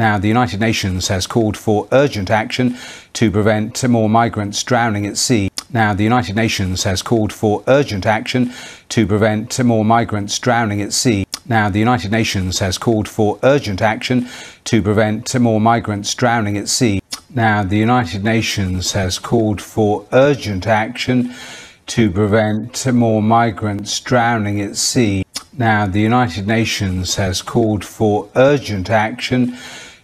Now, the United Nations has called for urgent action to prevent more migrants drowning at sea. Now, the United Nations has called for urgent action to prevent more migrants drowning at sea. Now, the United Nations has called for urgent action to prevent more migrants drowning at sea. Now, the United Nations has called for urgent action to prevent more migrants drowning at sea. Now, the United Nations has called for urgent action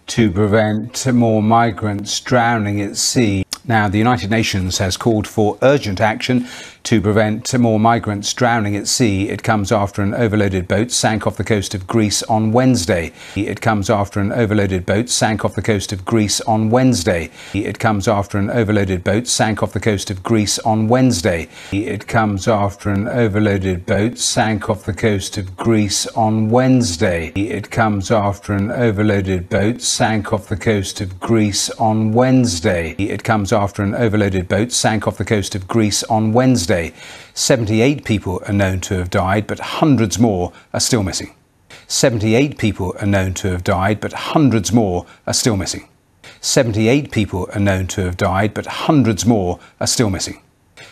to prevent more migrants drowning at sea. Now, the United Nations has called for urgent action to prevent more migrants drowning at sea. It comes after an overloaded boat sank off the coast of Greece on Wednesday. It comes after an overloaded boat sank off the coast of Greece on Wednesday. It comes after an overloaded boat sank off the coast of Greece on Wednesday. It comes after an overloaded boat sank off the coast of Greece on Wednesday. It comes after an overloaded boat sank off the coast of Greece on Wednesday. It comes after an overloaded boat sank off the coast of Greece on Wednesday. 78 people are known to have died, but hundreds more are still missing. 78 people are known to have died, but hundreds more are still missing. 78 people are known to have died, but hundreds more are still missing.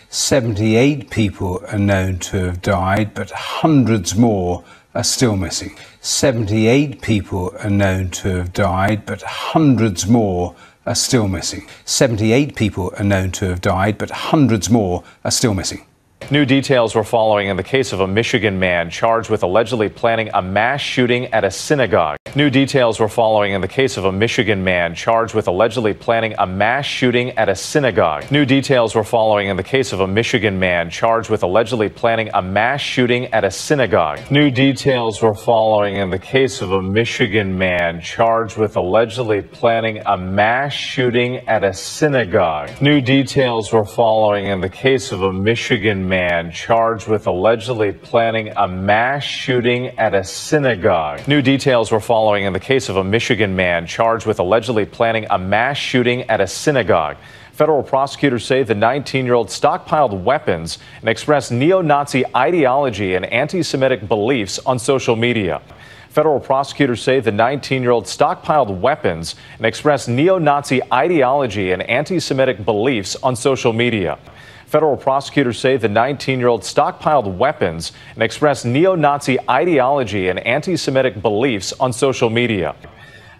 78 people are known to have died, but hundreds more are still missing. 78 people are known to have died, but hundreds more are still missing. 78 people are known to have died, but hundreds more are still missing. New details were following in the case of a Michigan man charged with allegedly planning a mass shooting at a synagogue. New details were following in the case of a Michigan man charged with allegedly planning a mass shooting at a synagogue. New details were following in the case of a Michigan man charged with allegedly planning a mass shooting at a synagogue. New details were following in the case of a Michigan man charged with allegedly planning a mass shooting at a synagogue. New details were following in the case of a Michigan man charged with allegedly planning a mass shooting at a synagogue. New details were following in the case of a Michigan man charged with allegedly planning a mass shooting at a synagogue. Federal prosecutors say the 19 year old stockpiled weapons and expressed neo Nazi ideology and anti Semitic beliefs on social media. Federal prosecutors say the 19 year old stockpiled weapons and expressed neo Nazi ideology and anti Semitic beliefs on social media. Federal prosecutors say the 19 year old stockpiled weapons and expressed neo Nazi ideology and anti Semitic beliefs on social media.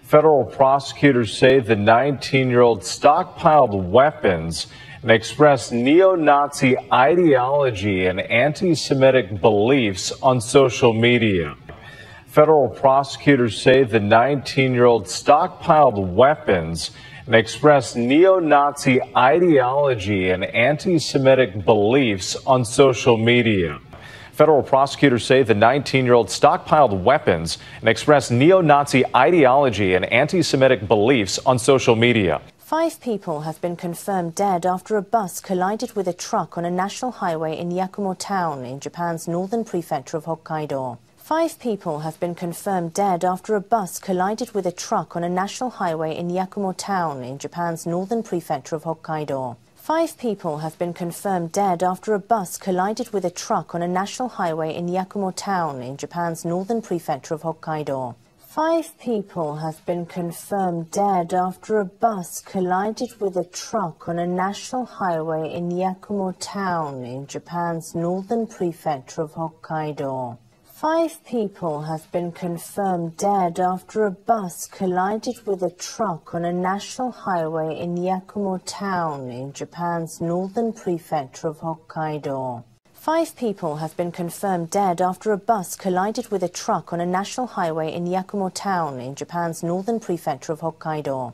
Federal prosecutors say the 19 year old stockpiled weapons and expressed neo Nazi ideology and anti Semitic beliefs on social media. Federal prosecutors say the 19 year old stockpiled weapons and expressed neo Nazi ideology and anti Semitic beliefs on social media. Federal prosecutors say the 19 year old stockpiled weapons and expressed neo Nazi ideology and anti Semitic beliefs on social media. Five people have been confirmed dead after a bus collided with a truck on a national highway in Yakumo town in Japan's northern prefecture of Hokkaido. Five people have been confirmed dead after a bus collided with a truck on a national highway in Yakumo town in Japan's northern prefecture of Hokkaido. Five people have been confirmed dead after a bus collided with a truck on a national highway in Yakumo town in Japan's northern prefecture of Hokkaido. Five people have been confirmed dead after a bus collided with a truck on a national highway in Yakumo town in Japan's northern prefecture of Hokkaido. Five people have been confirmed dead after a bus collided with a truck on a national highway in Yakumo town in Japan's northern prefecture of Hokkaido. Five people have been confirmed dead after a bus collided with a truck on a national highway in Yakumo town in Japan's northern prefecture of Hokkaido.